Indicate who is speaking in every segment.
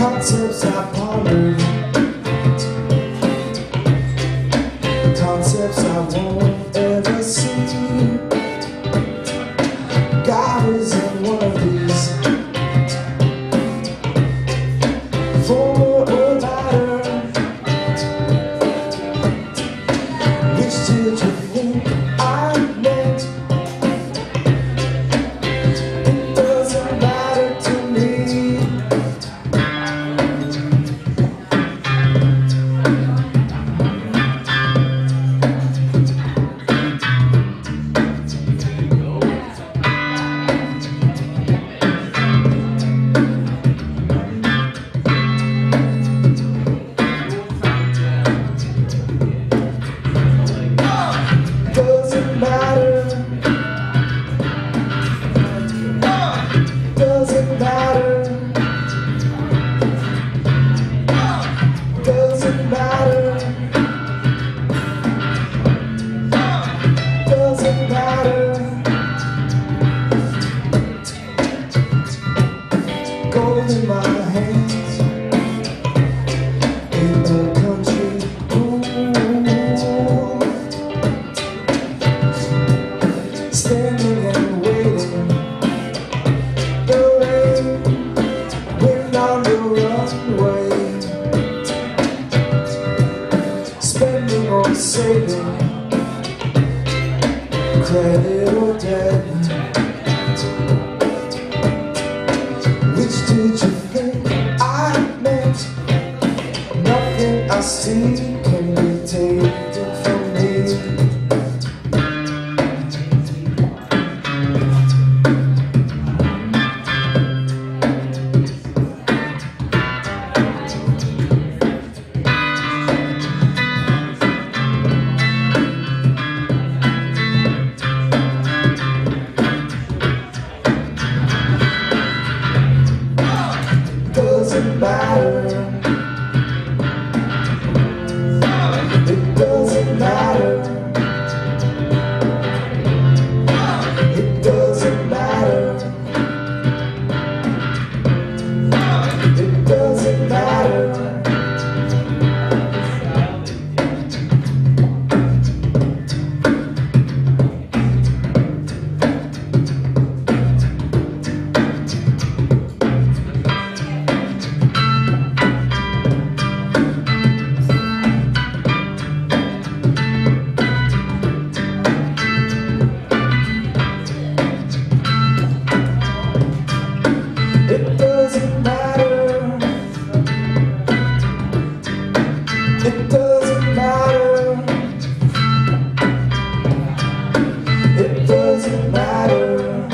Speaker 1: concepts I ponder concepts I won't ever see God is in one of these. Former or latter Which did you think I meant? It doesn't matter to me. daddy, oh daddy Which did you think I meant? Nothing I see can be taken batter it doesn't matter. It doesn't matter.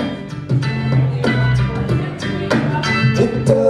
Speaker 1: It doesn't matter